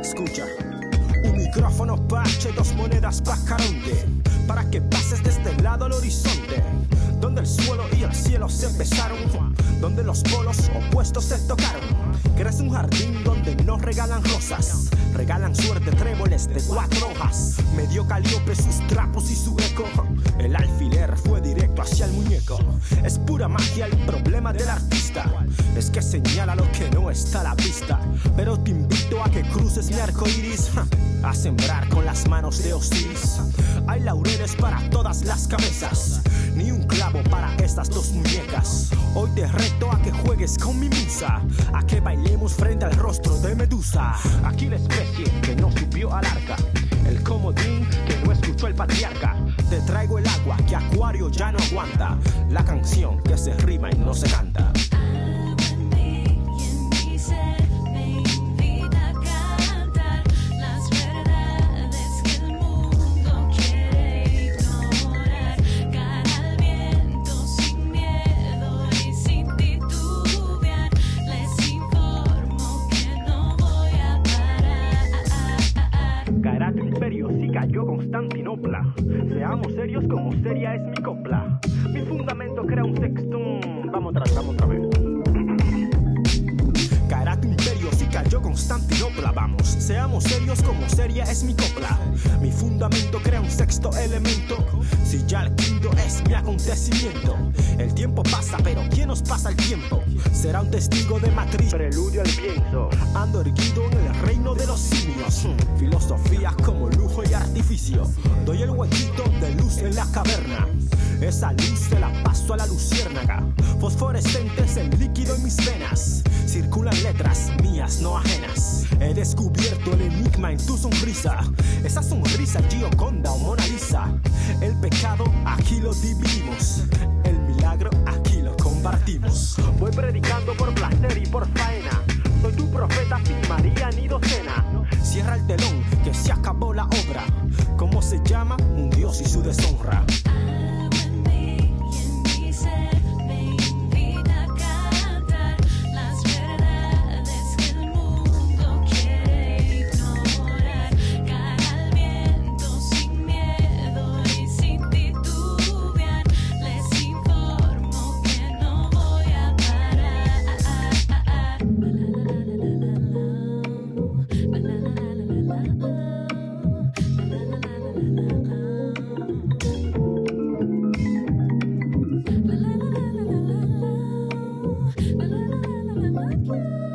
escucha. Un micrófono parche, dos monedas pa' caronte, para que pases de este lado al horizonte, donde el suelo y el cielo se besaron, donde los polos opuestos se tocaron. Crece un jardín donde no regalan rosas, regalan suerte tréboles de cuatro hojas. Medio caliope sus trapos y su eco, el alfiler fue directo hacia el muñeco. Es pura magia el problema del artista, es que señala lo que no está a la vista. Pero te invito a que cruces mi arco iris, a sembrar con las manos de Osiris. Hay laureles para todas las cabezas, ni un clavo para estas dos muñecas. Hoy te reto a que juegues con mi musa, a que bailemos frente al rostro de Medusa. Aquí la especie el comodín que no escuchó el patriarca. Te traigo el agua que Acuario ya no aguanta, la canción que se rima y no se canta. Imperio si cayó Constantinopla. Seamos serios como seria es mi copla. Mi fundamento crea un sexto. Vamos vez, vamos otra vez. Caerá tu imperio si cayó Constantinopla, vamos. Seamos serios como seria es mi copla. Mi fundamento crea un sexto elemento. Si ya el quinto es mi acontecimiento. El tiempo pasa, pero ¿quién nos pasa el tiempo? Será un testigo de matriz. Preludio al pienso. Ando erguido en el reino de los simios. Hmm, Filosofía como lujo Doy el huequito de luz en la caverna. Esa luz se la paso a la luciérnaga. Fosforescentes el líquido en mis venas. Circulan letras mías, no ajenas. He descubierto el enigma en tu sonrisa. Esa sonrisa Gioconda o Mona Lisa. El pecado aquí lo dividimos. El milagro aquí lo compartimos. Voy predicando por placer y por faena. Soy tu profeta sin María ni docena. Cierra el telón que se acabó la obra. ¿Cómo se llama? Un dios y su deshonra. La